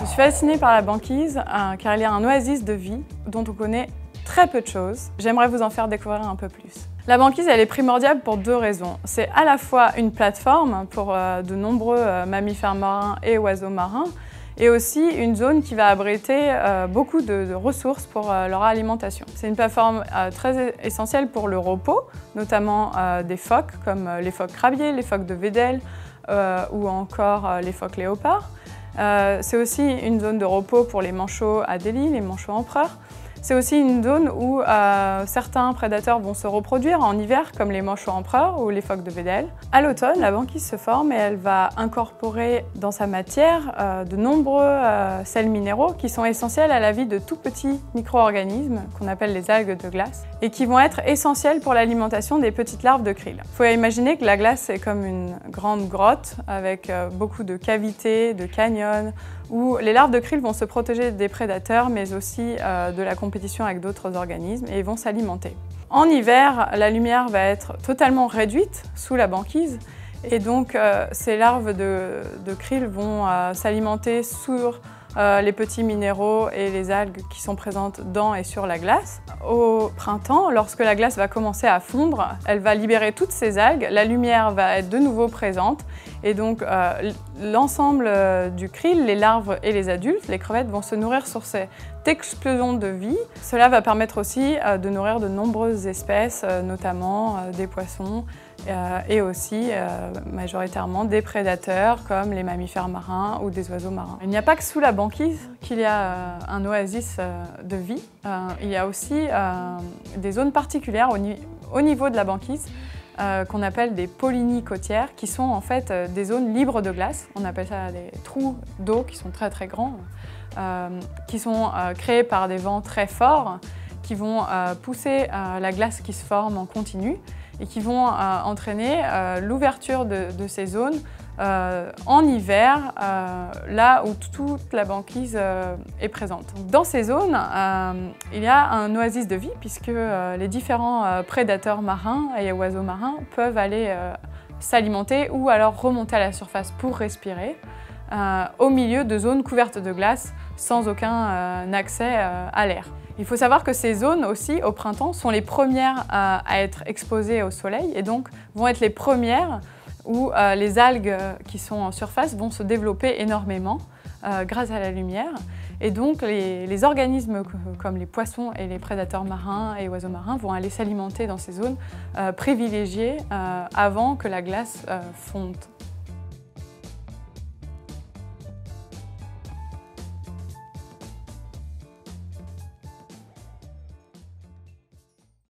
Je suis fascinée par la banquise euh, car y a un oasis de vie dont on connaît très peu de choses. J'aimerais vous en faire découvrir un peu plus. La banquise, elle est primordiale pour deux raisons. C'est à la fois une plateforme pour euh, de nombreux euh, mammifères marins et oiseaux marins, et aussi une zone qui va abriter beaucoup de, ressources pour leur alimentation. C'est une plateforme très essentielle pour le repos, notamment des phoques comme les phoques crabiers, les phoques de Vedel ou encore les phoques léopards. Euh, c'est aussi une zone de repos pour les manchots Adélie, les manchots empereurs. C'est aussi une zone où euh, certains prédateurs vont se reproduire en hiver, comme les manchots empereurs ou les phoques de Vedel. À l'automne, la banquise se forme et elle va incorporer dans sa matière euh, de nombreux euh, sels minéraux qui sont essentiels à la vie de tout petits micro-organismes qu'on appelle les algues de glace et qui vont être essentiels pour l'alimentation des petites larves de krill. Il faut imaginer que la glace est comme une grande grotte avec beaucoup de cavités, de canyons, où les larves de krill vont se protéger des prédateurs, mais aussi euh, de la compétition avec d'autres organismes et vont s'alimenter. En hiver, la lumière va être totalement réduite sous la banquise et donc euh, ces larves de, krill vont euh, s'alimenter sur euh, les petits minéraux et les algues qui sont présentes dans et sur la glace. Au printemps, lorsque la glace va commencer à fondre, elle va libérer toutes ces algues, la lumière va être de nouveau présente et donc euh, l'ensemble euh, du krill, les larves et les adultes, les crevettes, vont se nourrir sur cette explosion de vie. Cela va permettre aussi de nourrir de nombreuses espèces, notamment des poissons, et aussi euh, majoritairement des prédateurs comme les mammifères marins ou des oiseaux marins. Il n'y a pas que sous la banquise qu'il y a euh, un oasis de vie, il y a aussi des zones particulières au, niveau de la banquise qu'on appelle des polynies côtières, qui sont en fait des zones libres de glace. On appelle ça des trous d'eau qui sont très très grands, qui sont créés par des vents très forts, qui vont pousser la glace qui se forme en continu et qui vont euh, entraîner euh, l'ouverture de, ces zones euh, en hiver, là où toute la banquise est présente. Dans ces zones, il y a un oasis de vie puisque les différents prédateurs marins et oiseaux marins peuvent aller s'alimenter ou alors remonter à la surface pour respirer au milieu de zones couvertes de glace sans aucun accès à l'air. Il faut savoir que ces zones aussi, au printemps, sont les premières à, être exposées au soleil et donc vont être les premières où euh, les algues qui sont en surface vont se développer énormément euh, grâce à la lumière. Et donc les, organismes comme les poissons et les prédateurs marins et oiseaux marins vont aller s'alimenter dans ces zones euh, privilégiées avant que la glace fonde.